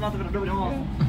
not even a all.